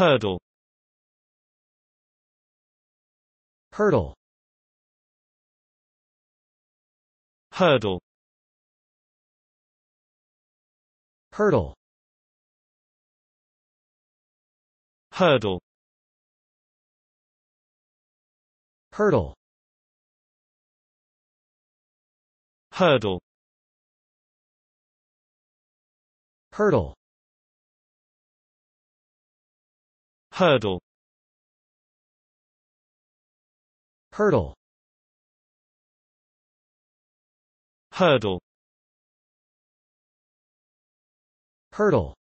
hurdle. Hurdle. Hurdle. Hurdle. Hurdle. Hurdle. Hurdle. Hurdle hurdle. Hurdle. Hurdle. Hurdle